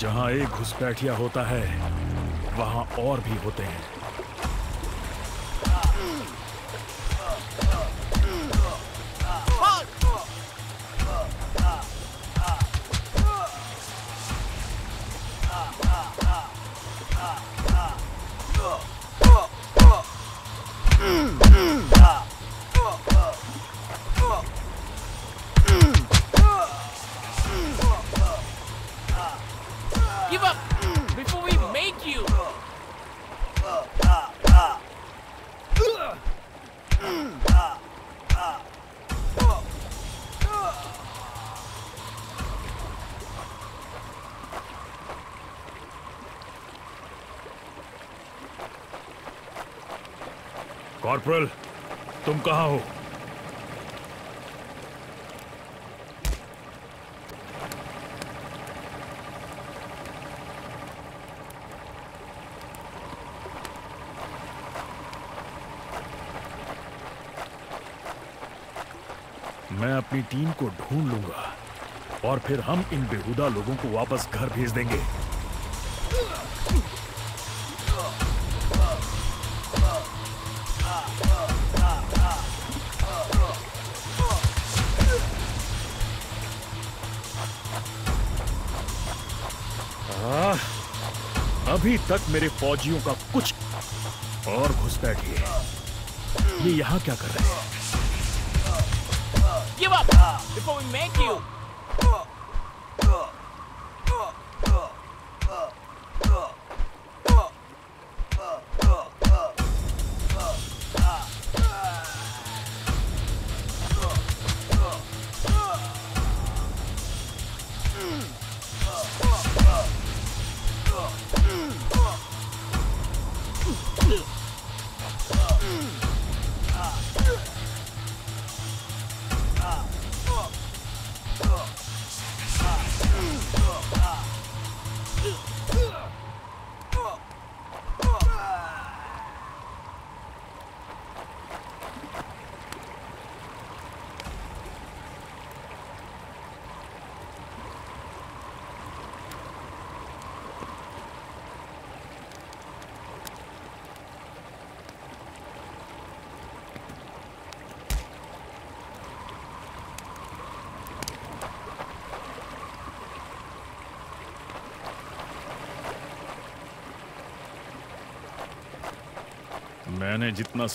जहाँ एक घुसपैठिया होता है वहाँ और भी होते हैं। कॉर्पोरल, तुम कहाँ हो? मैं अपनी टीम को ढूंढ लूँगा और फिर हम इन बेहुदा लोगों को वापस घर भेज देंगे। आह, अभी तक मेरे फौजियों का कुछ और घुसपैठिए ये यहाँ क्या कर रहे हैं? Give up! Before we make you. मैंने जितना